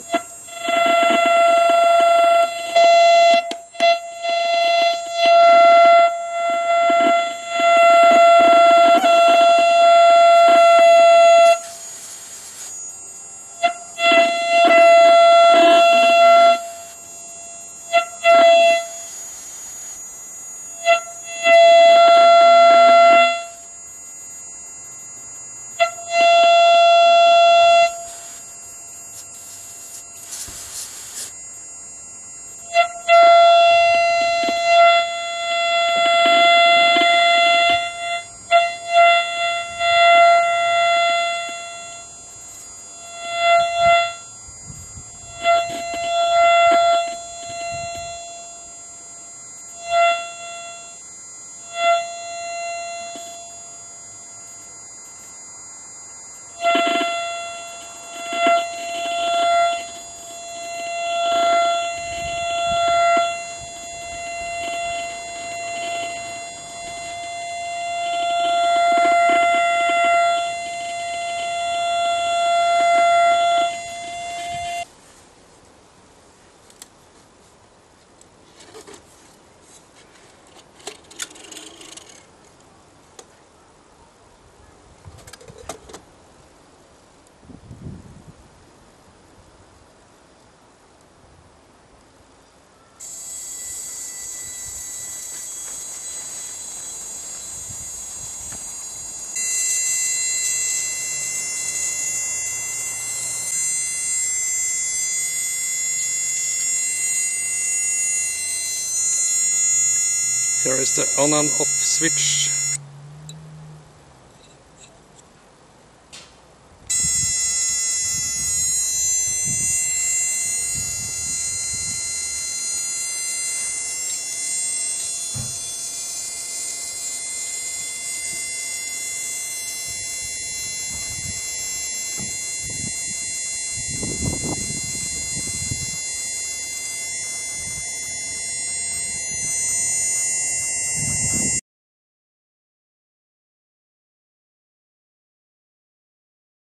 Yeah. Here is the on and off switch